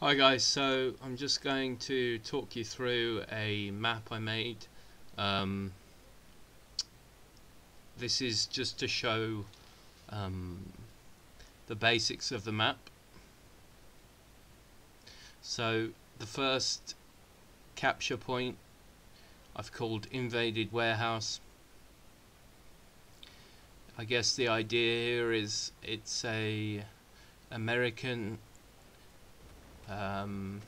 Hi guys, so I'm just going to talk you through a map I made. Um, this is just to show um, the basics of the map. So the first capture point I've called Invaded Warehouse. I guess the idea here is it's a American um,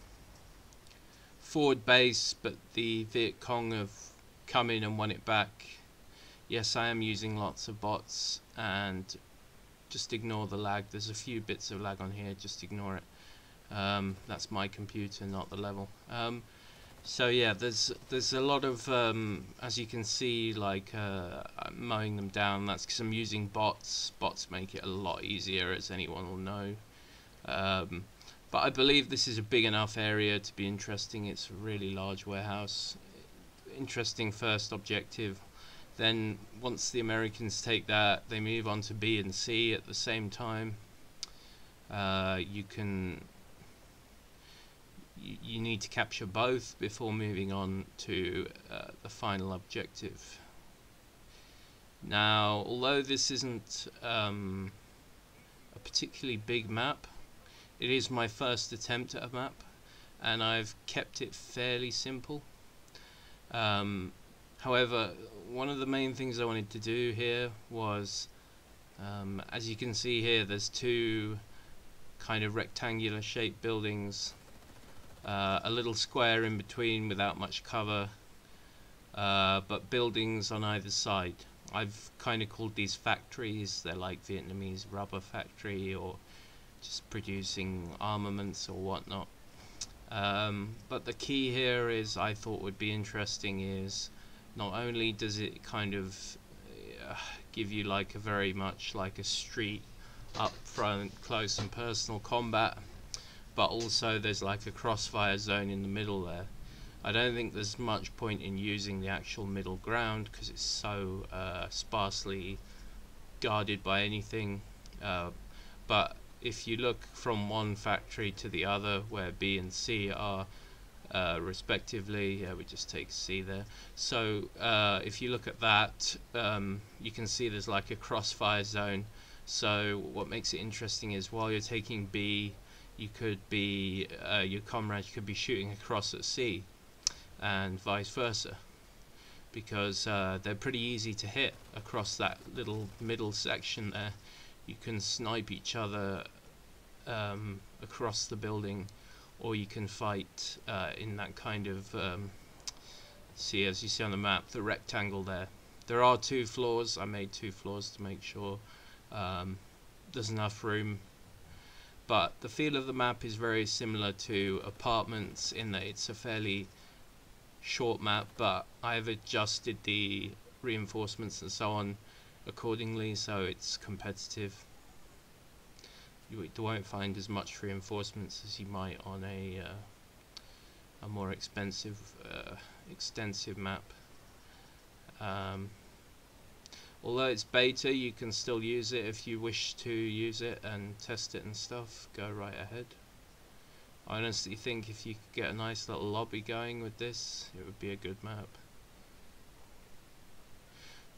forward base, but the Viet Cong have come in and won it back. Yes, I am using lots of bots, and just ignore the lag. There's a few bits of lag on here, just ignore it. Um, that's my computer, not the level. Um, so yeah, there's there's a lot of, um, as you can see, like uh, mowing them down. That's because I'm using bots. Bots make it a lot easier, as anyone will know. Um, but I believe this is a big enough area to be interesting. It's a really large warehouse. Interesting first objective. Then once the Americans take that, they move on to B and C at the same time. Uh, you can you, you, need to capture both before moving on to uh, the final objective. Now, although this isn't um, a particularly big map, it is my first attempt at a map and I've kept it fairly simple. Um, however, one of the main things I wanted to do here was, um, as you can see here, there's two kind of rectangular shaped buildings, uh, a little square in between without much cover, uh, but buildings on either side. I've kind of called these factories, they're like Vietnamese rubber factory or just producing armaments or whatnot. Um, but the key here is I thought would be interesting is not only does it kind of uh, give you like a very much like a street up front close and personal combat but also there's like a crossfire zone in the middle there I don't think there's much point in using the actual middle ground because it's so uh, sparsely guarded by anything uh, but if you look from one factory to the other where B and C are uh, respectively yeah we just take C there. So uh, if you look at that um, you can see there's like a crossfire zone. So what makes it interesting is while you're taking B you could be uh, your comrade could be shooting across at C and vice versa because uh, they're pretty easy to hit across that little middle section there you can snipe each other um, across the building or you can fight uh, in that kind of um, see as you see on the map the rectangle there. There are two floors. I made two floors to make sure um, there's enough room. But the feel of the map is very similar to apartments in that it's a fairly short map but I've adjusted the reinforcements and so on accordingly so it's competitive. You won't find as much reinforcements as you might on a uh, a more expensive uh, extensive map. Um, although it's beta you can still use it if you wish to use it and test it and stuff. Go right ahead. I honestly think if you could get a nice little lobby going with this it would be a good map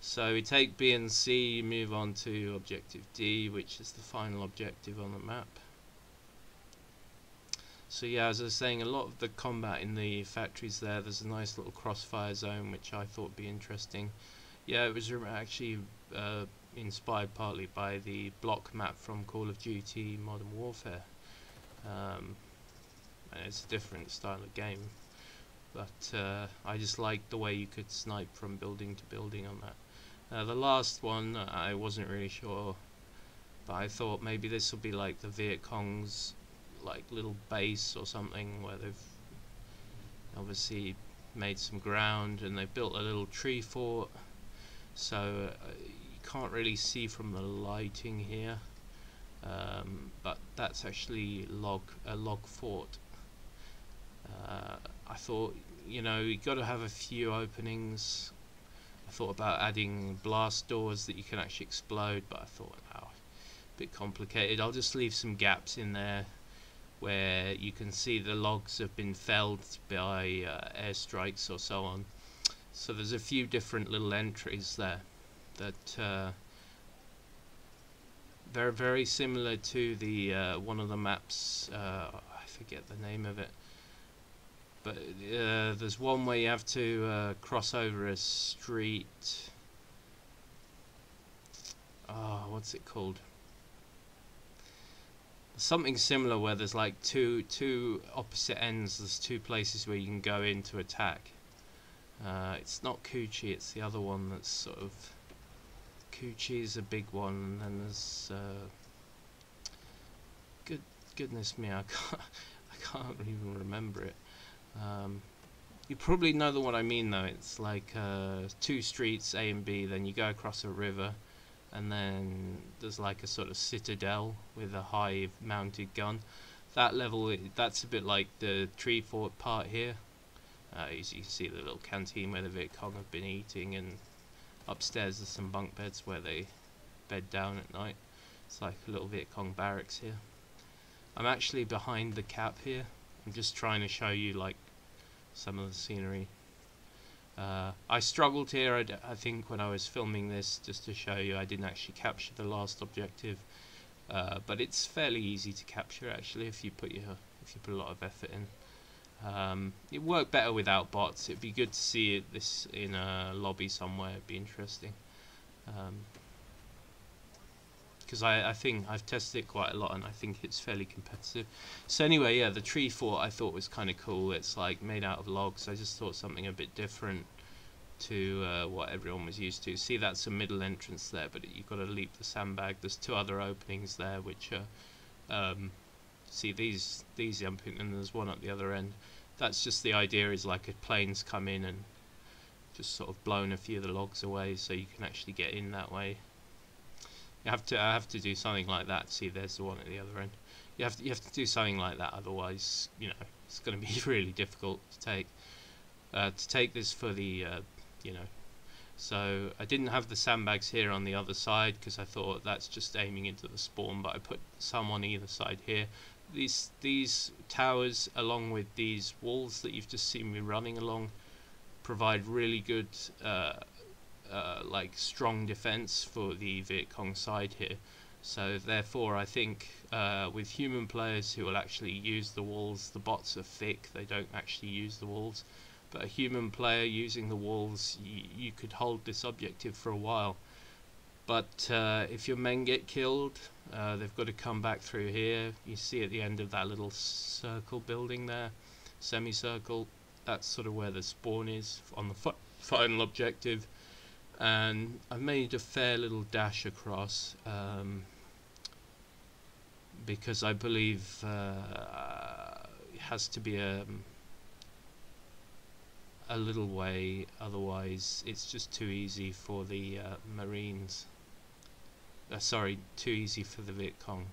so we take B and C, move on to objective D, which is the final objective on the map. So yeah, as I was saying, a lot of the combat in the factories there, there's a nice little crossfire zone, which I thought would be interesting. Yeah, it was actually uh, inspired partly by the Bloc map from Call of Duty Modern Warfare. Um, it's a different style of game. But uh, I just liked the way you could snipe from building to building on that. Uh, the last one, I wasn't really sure, but I thought maybe this will be like the Viet Cong's like little base or something where they've obviously made some ground and they built a little tree fort. So uh, you can't really see from the lighting here um, but that's actually log a log fort. Uh, I thought you know you got to have a few openings thought about adding blast doors that you can actually explode, but I thought, oh, a bit complicated. I'll just leave some gaps in there where you can see the logs have been felled by uh, airstrikes or so on. So there's a few different little entries there that uh, very very similar to the uh, one of the maps. Uh, I forget the name of it, but uh, there's one where you have to uh, cross over a street. Oh, what's it called? Something similar where there's like two two opposite ends. There's two places where you can go in to attack. Uh, it's not Cu Chi, it's the other one that's sort of Cu Chi is a big one, and then there's uh, good goodness me, I can't I can't even remember it. Um, you probably know the one I mean though. It's like uh, two streets A and B, then you go across a river, and then there's like a sort of citadel with a high mounted gun. That level, that's a bit like the tree fort part here. Uh, as you can see the little canteen where the Viet Cong have been eating, and upstairs there's some bunk beds where they bed down at night. It's like a little Viet Cong barracks here. I'm actually behind the cap here. I'm just trying to show you like some of the scenery. Uh, I struggled here, I, I, think, when I was filming this, just to show you I didn't actually capture the last objective. Uh, but it's fairly easy to capture actually if you put your if you put a lot of effort in. Um, it worked better without bots. It'd be good to see it, this in a lobby somewhere. It'd be interesting. Because I, I think I've tested it quite a lot and I think it's fairly competitive. So anyway, yeah, the tree fort I thought was kind of cool. It's like made out of logs. I just thought something a bit different to uh, what everyone was used to. See, that's a middle entrance there, but you've got to leap the sandbag. There's two other openings there, which are um, see these these jumping and there's one at the other end that's just the idea is like a plane's come in and just sort of blown a few of the logs away so you can actually get in that way you have to I have to do something like that see there's the one at the other end. You have to, you have to do something like that otherwise you know it's going to be really difficult to take uh, to take this for the uh, you know. So I didn't have the sandbags here on the other side because I thought that's just aiming into the spawn but I put some on either side here. These these towers along with these walls that you've just seen me running along provide really good uh, uh, like strong defense for the Viet Cong side here so therefore I think uh, with human players who will actually use the walls the bots are thick they don't actually use the walls but a human player using the walls you could hold this objective for a while but uh, if your men get killed, uh, they've got to come back through here. You see at the end of that little circle building there, semicircle, that's sort of where the spawn is on the fi final objective. And I've made a fair little dash across um, because I believe uh, it has to be a, a little way, otherwise it's just too easy for the uh, Marines uh, sorry, too easy for the Viet Cong.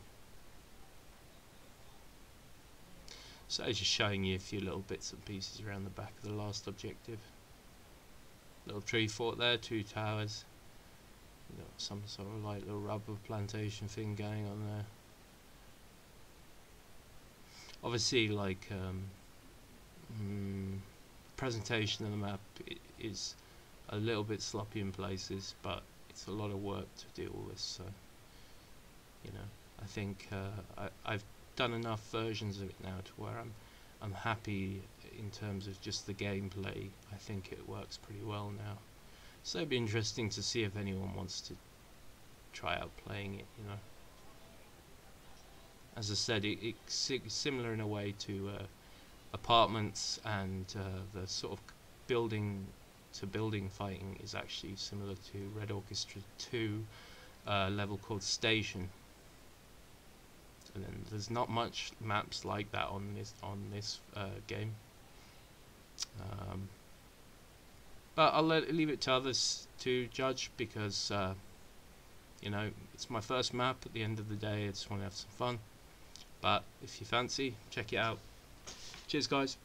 So just showing you a few little bits and pieces around the back of the last objective. Little tree fort there, two towers. You Got some sort of like little rubber plantation thing going on there. Obviously, like um, mm, presentation of the map is a little bit sloppy in places, but it's a lot of work to do all this so you know I think uh, I, I've done enough versions of it now to where I'm I'm happy in terms of just the gameplay. I think it works pretty well now. So it'd be interesting to see if anyone wants to try out playing it you know. As I said it, it's similar in a way to uh, apartments and uh, the sort of building to building fighting is actually similar to Red Orchestra 2 uh, level called Station. And there's not much maps like that on this on this uh, game. Um, but I'll let, leave it to others to judge because uh, you know it's my first map. At the end of the day, I just want to have some fun. But if you fancy, check it out. Cheers, guys.